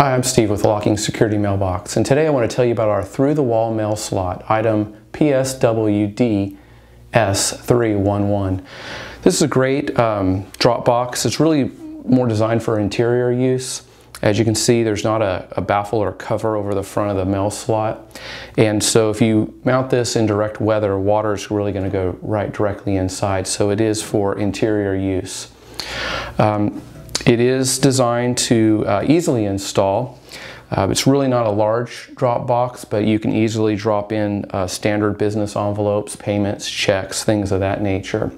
Hi, I'm Steve with Locking Security Mailbox, and today I want to tell you about our through-the-wall mail slot, item PSWD S311. This is a great um, drop box. It's really more designed for interior use. As you can see, there's not a, a, baffle or cover over the front of the mail slot. And so if you mount this in direct weather, water is really going to go right directly inside. So it is for interior use. Um, it is designed to uh, easily install. Uh, it's really not a large drop box, but you can easily drop in uh, standard business envelopes, payments, checks, things of that nature.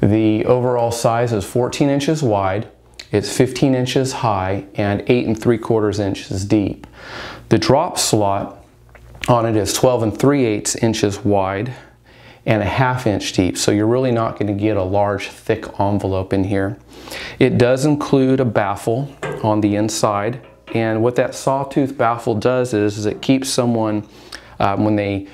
The overall size is 14 inches wide, it's 15 inches high, and 8 and 3 quarters inches deep. The drop slot on it is 12 and 3 eighths inches wide and a half inch deep, so you're really not going to get a large thick envelope in here. It does include a baffle on the inside and what that sawtooth baffle does is, is it keeps someone um, when they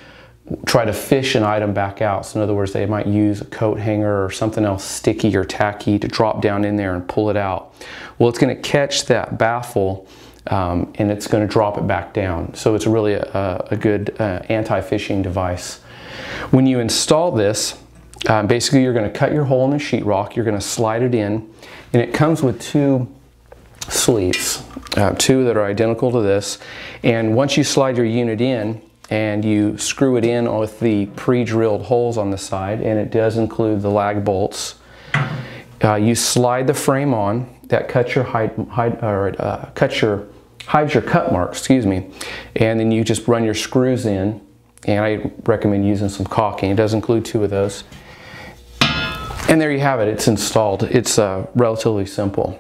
try to fish an item back out. So in other words, they might use a coat hanger or something else sticky or tacky to drop down in there and pull it out. Well, it's going to catch that baffle um, and it's going to drop it back down. So it's really a, a good uh, anti-fishing device. When you install this, um, basically you're going to cut your hole in the sheetrock, you're going to slide it in, and it comes with two sleeves, uh, two that are identical to this. And once you slide your unit in and you screw it in with the pre-drilled holes on the side, and it does include the lag bolts, uh, you slide the frame on, that cuts your hide, hide or uh, cuts your hides your cut mark, excuse me, and then you just run your screws in, and I recommend using some caulking. It does include two of those. And there you have it, it's installed. It's uh, relatively simple.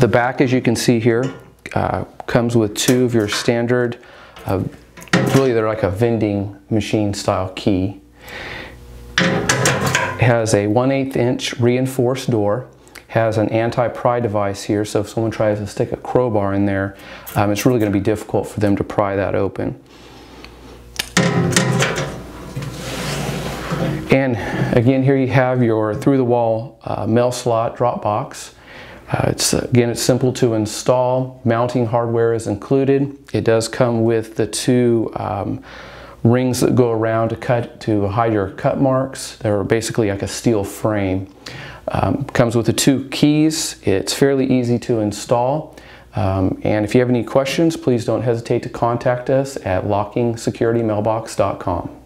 The back, as you can see here, uh, comes with two of your standard, uh, really they're like a vending machine style key. It has a 1 8 inch reinforced door, has an anti-pry device here, so if someone tries to stick a crowbar in there, um, it's really going to be difficult for them to pry that open. And again, here you have your through-the-wall uh, mail slot drop box. Uh, it's, again, it's simple to install. Mounting hardware is included. It does come with the two um, rings that go around to cut to hide your cut marks. They're basically like a steel frame. Um, comes with the two keys. It's fairly easy to install. Um, and if you have any questions, please don't hesitate to contact us at lockingsecuritymailbox.com.